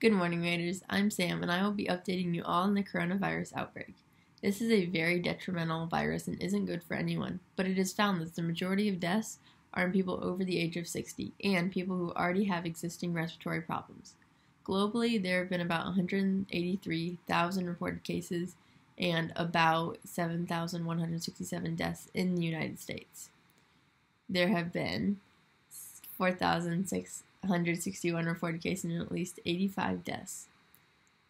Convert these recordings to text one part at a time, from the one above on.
Good morning, Raiders. I'm Sam, and I will be updating you all on the coronavirus outbreak. This is a very detrimental virus and isn't good for anyone, but it is found that the majority of deaths are in people over the age of 60 and people who already have existing respiratory problems. Globally, there have been about 183,000 reported cases and about 7,167 deaths in the United States. There have been 4,600 161 reported cases and at least 85 deaths.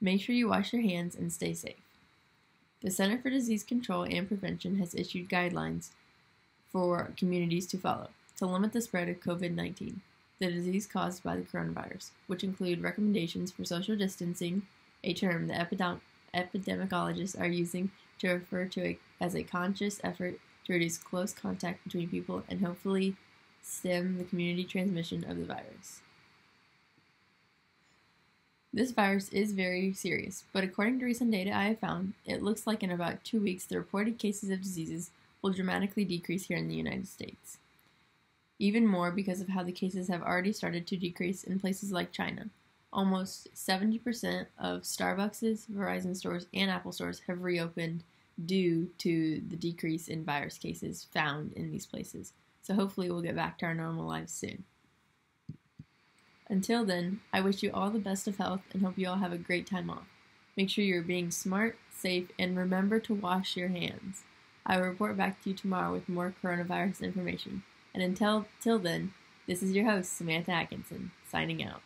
Make sure you wash your hands and stay safe. The Center for Disease Control and Prevention has issued guidelines for communities to follow to limit the spread of COVID 19, the disease caused by the coronavirus, which include recommendations for social distancing, a term the epidem- epidemiologists are using to refer to as a conscious effort to reduce close contact between people and hopefully stem the community transmission of the virus. This virus is very serious, but according to recent data I have found, it looks like in about two weeks the reported cases of diseases will dramatically decrease here in the United States. Even more because of how the cases have already started to decrease in places like China. Almost 70% of Starbucks, Verizon stores, and Apple stores have reopened due to the decrease in virus cases found in these places. So hopefully we'll get back to our normal lives soon. Until then, I wish you all the best of health and hope you all have a great time off. Make sure you're being smart, safe, and remember to wash your hands. I will report back to you tomorrow with more coronavirus information. And until till then, this is your host, Samantha Atkinson, signing out.